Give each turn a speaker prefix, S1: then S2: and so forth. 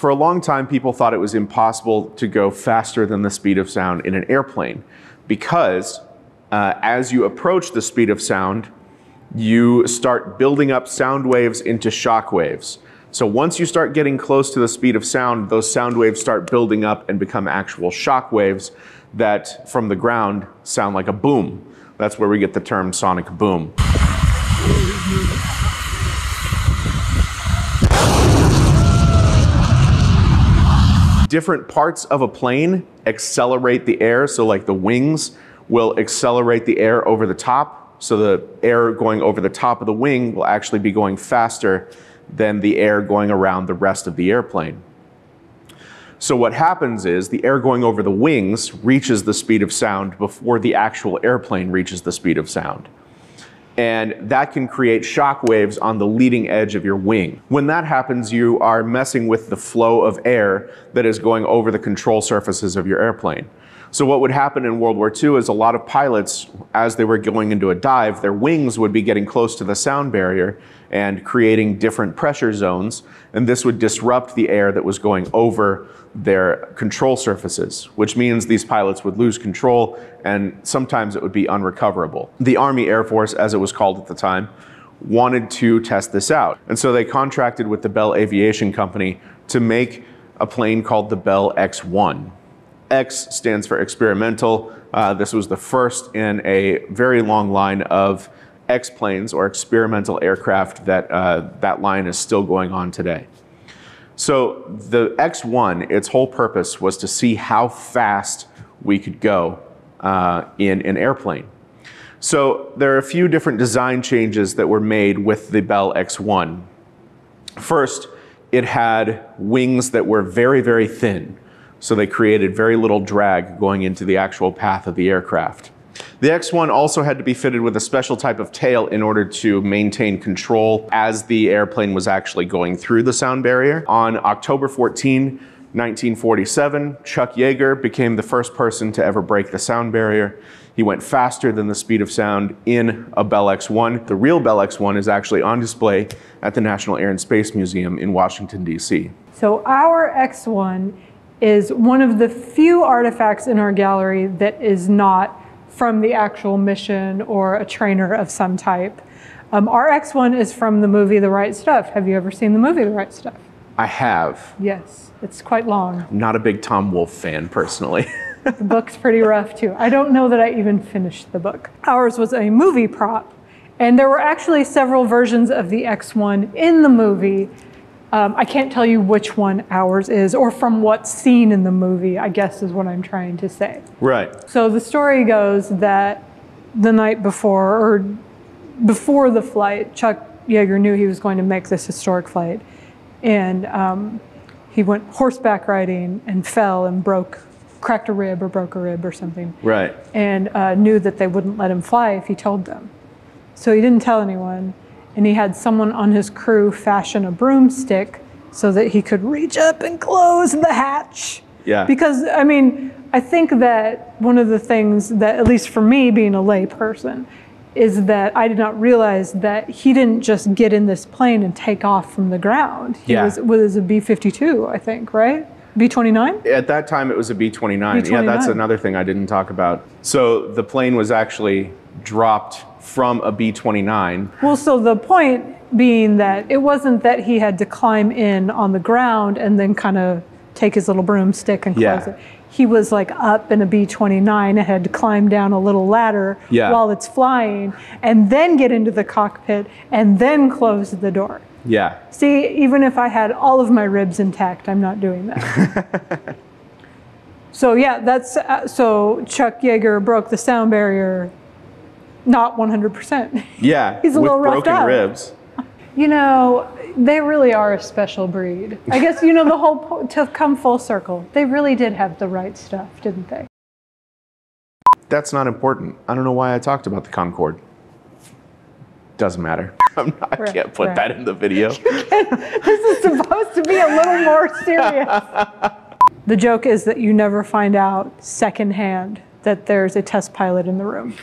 S1: For a long time, people thought it was impossible to go faster than the speed of sound in an airplane because uh, as you approach the speed of sound, you start building up sound waves into shock waves. So once you start getting close to the speed of sound, those sound waves start building up and become actual shock waves that from the ground sound like a boom. That's where we get the term sonic boom. Different parts of a plane accelerate the air, so like the wings will accelerate the air over the top. So the air going over the top of the wing will actually be going faster than the air going around the rest of the airplane. So what happens is the air going over the wings reaches the speed of sound before the actual airplane reaches the speed of sound and that can create shock waves on the leading edge of your wing. When that happens, you are messing with the flow of air that is going over the control surfaces of your airplane. So what would happen in World War II is a lot of pilots, as they were going into a dive, their wings would be getting close to the sound barrier and creating different pressure zones, and this would disrupt the air that was going over their control surfaces, which means these pilots would lose control and sometimes it would be unrecoverable. The Army Air Force, as it was called at the time, wanted to test this out. And so they contracted with the Bell Aviation Company to make a plane called the Bell X-1. X stands for experimental. Uh, this was the first in a very long line of X planes or experimental aircraft that uh, that line is still going on today. So the X1, its whole purpose was to see how fast we could go uh, in an airplane. So there are a few different design changes that were made with the Bell X1. First, it had wings that were very, very thin. So they created very little drag going into the actual path of the aircraft. The X1 also had to be fitted with a special type of tail in order to maintain control as the airplane was actually going through the sound barrier. On October 14, 1947, Chuck Yeager became the first person to ever break the sound barrier. He went faster than the speed of sound in a Bell X-1. The real Bell X-1 is actually on display at the National Air and Space Museum in Washington, D.C.
S2: So our X-1 is one of the few artifacts in our gallery that is not from the actual mission or a trainer of some type. Um, our X1 is from the movie The Right Stuff. Have you ever seen the movie The Right Stuff?
S1: I have.
S2: Yes, it's quite long.
S1: Not a big Tom Wolfe fan personally.
S2: the book's pretty rough too. I don't know that I even finished the book. Ours was a movie prop, and there were actually several versions of the X1 in the movie um, I can't tell you which one ours is or from what scene in the movie, I guess is what I'm trying to say.
S1: Right.
S2: So the story goes that the night before, or before the flight, Chuck Yeager knew he was going to make this historic flight. And um, he went horseback riding and fell and broke, cracked a rib or broke a rib or something.
S1: Right.
S2: And uh, knew that they wouldn't let him fly if he told them. So he didn't tell anyone and he had someone on his crew fashion a broomstick so that he could reach up and close the hatch.
S1: Yeah.
S2: Because, I mean, I think that one of the things that, at least for me being a lay person, is that I did not realize that he didn't just get in this plane and take off from the ground. He
S1: yeah.
S2: was, was a B 52, I think, right? B 29?
S1: At that time, it was a B 29. Yeah, that's another thing I didn't talk about. So the plane was actually dropped from a B 29.
S2: Well, so the point being that it wasn't that he had to climb in on the ground and then kind of take his little broomstick and close
S1: yeah.
S2: it. He was like up in a B 29 and had to climb down a little ladder
S1: yeah.
S2: while it's flying and then get into the cockpit and then close the door.
S1: Yeah.
S2: See, even if I had all of my ribs intact, I'm not doing that. so, yeah, that's uh, so Chuck Yeager broke the sound barrier not 100%.
S1: Yeah,
S2: he's a
S1: with
S2: little roughed
S1: broken
S2: up.
S1: ribs.
S2: You know, they really are a special breed. I guess you know the whole po- to come full circle. They really did have the right stuff, didn't they?
S1: That's not important. I don't know why I talked about the Concorde. Doesn't matter. Not, i right, can't put right. that in the video.
S2: this is supposed to be a little more serious. the joke is that you never find out secondhand that there's a test pilot in the room.